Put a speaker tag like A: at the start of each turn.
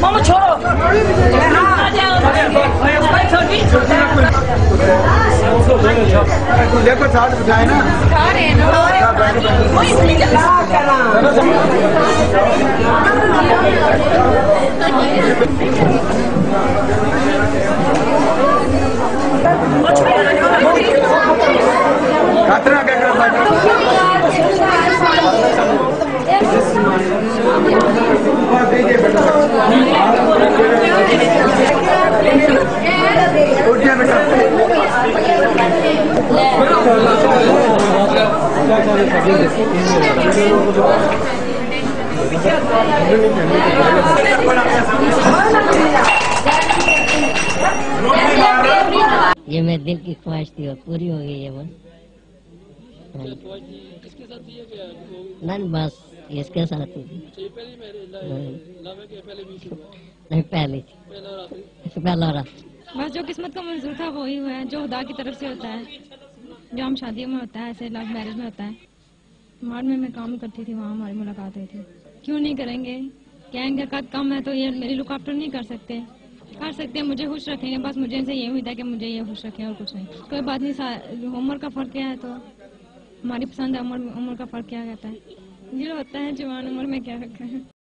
A: मामा छोड़ो देखो चार्ट बिठाए ना खतरा क्या कर
B: ये मेरे दिल की ख्वाहिश थी और पूरी हो गई है वो। नहीं बस इसके साथ ही। नहीं पहले थी। पहला रात।
C: बस जो किस्मत का मंजूर था वही हुआ है जो खुदा की तरफ़ से होता है। जो हम शादियों में होता है ऐसे लव मैरिज में होता है। मार्ड में मैं काम करती थी वहाँ हमारी मुलाकात हुई थी। क्यों नहीं करेंगे? कहेंगे कद कम है तो ये मेरी लुक आफ्टर नहीं कर सकते। कर सकते हैं मुझे खुश रखेंगे। बस मुझे इनसे ये उम्मीद है कि मुझे ये खुश रखें और कुछ नहीं। कोई बात नहीं उम्र का फ़र्क क्या है तो हमारी पसंद उम्र उम्र का फ़र्क क्या कहता है। ये होता है जवान उम्र में क्या रखा है।